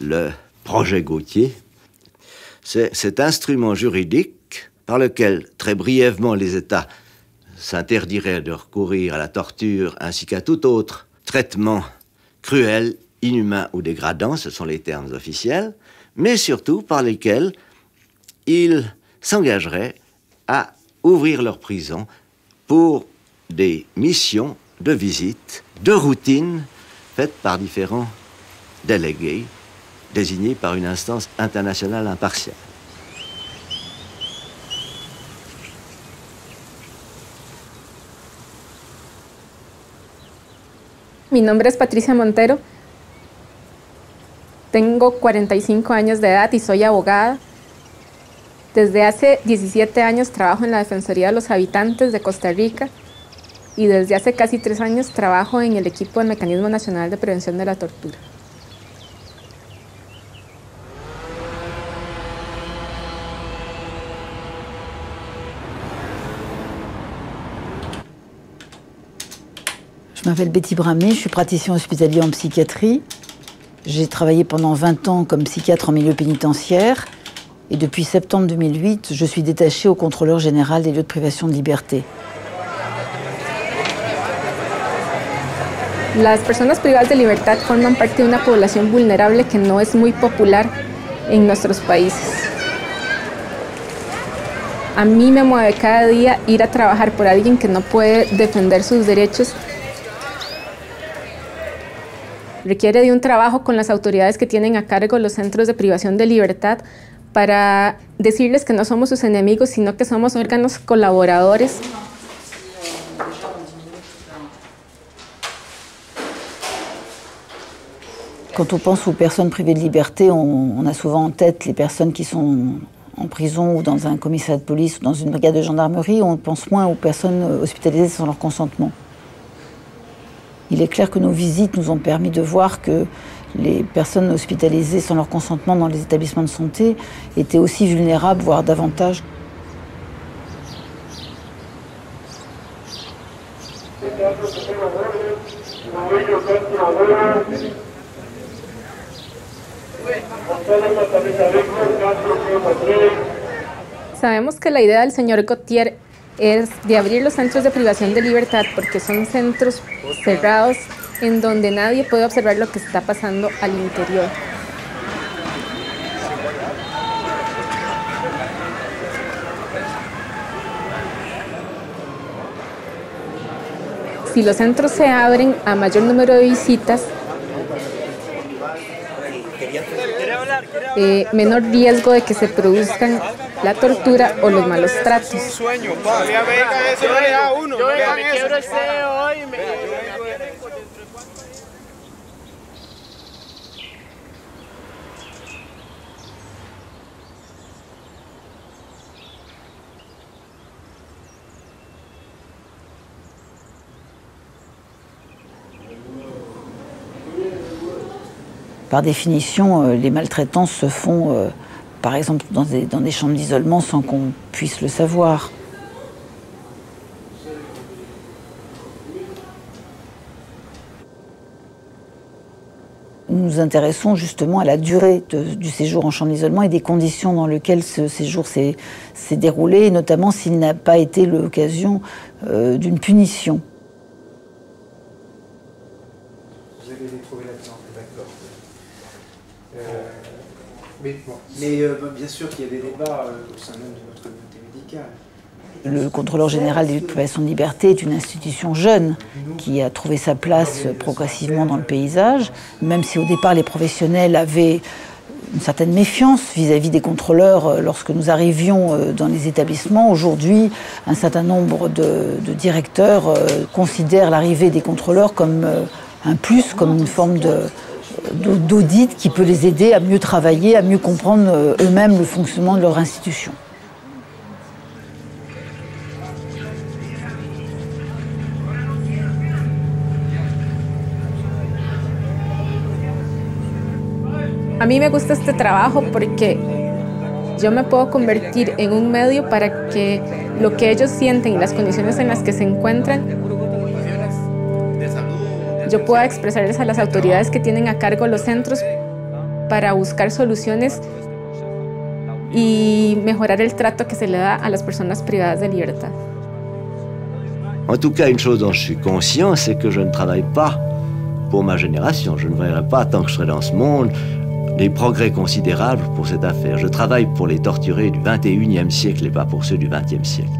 le projet Gauthier. C'est cet instrument juridique par lequel, très brièvement, les États s'interdiraient de recourir à la torture ainsi qu'à tout autre traitement cruel, inhumain ou dégradant, ce sont les termes officiels, mais surtout par lesquels ils s'engageraient à ouvrir leur prison pour des missions de visite, de routine, faites par différents délégués désignés par une instance internationale impartiale. Mi nombre es Patricia Montero. Tengo 45 años de edad y soy abogada. Desde hace 17 años trabajo en la Defensoría de los Habitantes de Costa Rica y desde hace casi tres años trabajo en el equipo del Mecanismo Nacional de Prevención de la Tortura. Je m'appelle Betty Bramé, je suis praticien hospitalier en psychiatrie. J'ai travaillé pendant 20 ans comme psychiatre en milieu pénitentiaire et depuis septembre 2008, je suis détachée au contrôleur général des lieux de privation de liberté. Las personas privadas de libertad forman parte de una población vulnerable que no es muy popular en nuestros países. A mí me mueve cada día ir a trabajar por alguien que no puede defender sus derechos requiere de un trabajo con las autoridades que tienen a cargo los centros de privación de libertad para decirles que no somos sus enemigos, sino que somos órganos colaboradores. Quand on pense aux personnes privées de liberté, on, on, a souvent en tête les personnes qui sont en prison ou dans un commissariat de police ou dans une brigade de gendarmerie. On pense moins aux personnes hospitalisées sans leur consentement. Il est clair que nos visites nous ont permis de voir que les personnes hospitalisées sans leur consentement dans les établissements de santé étaient aussi vulnérables, voire davantage. Sabemos que la idea del señor es de abrir los centros de privación de libertad porque son centros cerrados en donde nadie puede observar lo que está pasando al interior. Si los centros se abren a mayor número de visitas, eh, menor riesgo de que se produzcan la tortura o los malos tratos. Par définition, euh, les maltraitances se font, euh, par exemple, dans des, dans des chambres d'isolement sans qu'on puisse le savoir. Nous nous intéressons justement à la durée du séjour en chambre d'isolement et des conditions dans lesquelles ce séjour s'est déroulé, et notamment s'il n'a pas été l'occasion euh, d'une punition. Vous avez trouvé d'accord. Mais bon, mais euh, bien sûr qu'il y a des débats euh, au sein même de notre communauté médicale. Le contrôleur général des privations de liberté est une institution jeune qui a trouvé sa place progressivement dans le paysage, même si au départ les professionnels avaient une certaine méfiance vis-à-vis des contrôleurs lorsque nous arrivions dans les établissements. Aujourd'hui, un certain nombre de, de directeurs considèrent l'arrivée des contrôleurs comme un plus, comme une forme d'audit qui peut les aider à mieux travailler, à mieux comprendre eux-mêmes le fonctionnement de leur institution. A mí me gusta este trabajo porque yo me puedo convertir en un medio para que lo que ellos sienten y las condiciones en las que se encuentran, yo pueda expresarles a las autoridades que tienen a cargo los centros para buscar soluciones y mejorar el trato que se le da a las personas privadas de libertad. En tout cas, une chose dont je suis conscient, c'est que je ne travaille pas pour ma génération. Je ne verrai pas, tant que je serai dans ce monde, des progrès considérables pour cette affaire. Je travaille pour les torturés du 21e siècle et pas pour ceux du 20e siècle.